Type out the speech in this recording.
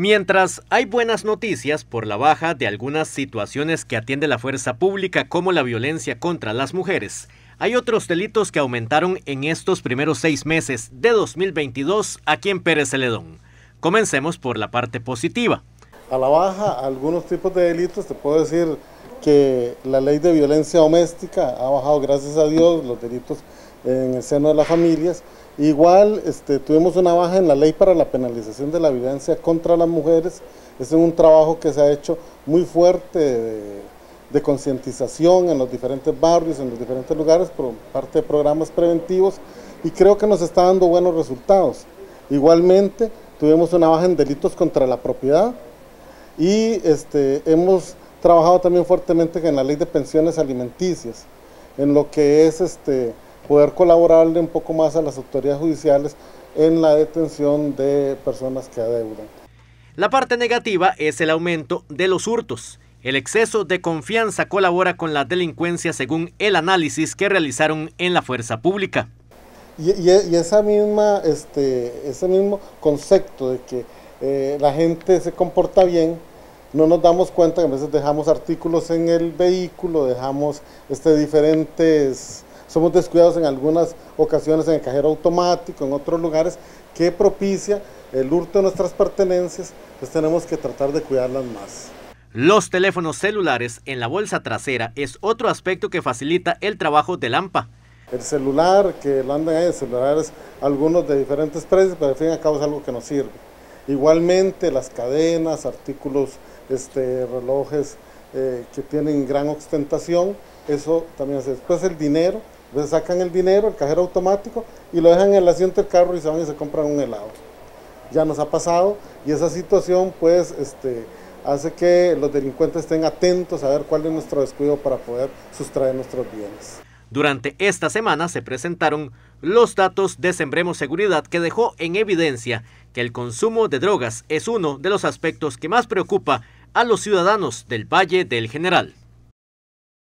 Mientras hay buenas noticias por la baja de algunas situaciones que atiende la fuerza pública como la violencia contra las mujeres, hay otros delitos que aumentaron en estos primeros seis meses de 2022 aquí en Pérez Celedón. Comencemos por la parte positiva. A la baja, algunos tipos de delitos, te puedo decir que la ley de violencia doméstica ha bajado, gracias a Dios, los delitos en el seno de las familias. Igual este, tuvimos una baja en la ley para la penalización de la violencia contra las mujeres. es un trabajo que se ha hecho muy fuerte de, de concientización en los diferentes barrios, en los diferentes lugares, por parte de programas preventivos y creo que nos está dando buenos resultados. Igualmente, tuvimos una baja en delitos contra la propiedad y este, hemos trabajado también fuertemente en la ley de pensiones alimenticias, en lo que es este, poder colaborarle un poco más a las autoridades judiciales en la detención de personas que adeudan. La parte negativa es el aumento de los hurtos. El exceso de confianza colabora con la delincuencia según el análisis que realizaron en la fuerza pública. Y, y, esa misma, este, ese mismo concepto de que eh, la gente se comporta bien, no nos damos cuenta que a veces dejamos artículos en el vehículo, dejamos este, diferentes, somos descuidados en algunas ocasiones en el cajero automático, en otros lugares, que propicia el hurto de nuestras pertenencias, pues tenemos que tratar de cuidarlas más. Los teléfonos celulares en la bolsa trasera es otro aspecto que facilita el trabajo del AMPA. El celular, que lo andan ahí, celulares, algunos de diferentes precios, pero al fin y al cabo es algo que nos sirve. Igualmente las cadenas, artículos este, relojes eh, que tienen gran ostentación, eso también hace. Después el dinero, entonces sacan el dinero, el cajero automático, y lo dejan en el asiento del carro y se van y se compran un helado. Ya nos ha pasado y esa situación pues este, hace que los delincuentes estén atentos a ver cuál es nuestro descuido para poder sustraer nuestros bienes. Durante esta semana se presentaron los datos de Sembremos Seguridad que dejó en evidencia que el consumo de drogas es uno de los aspectos que más preocupa a los ciudadanos del Valle del General.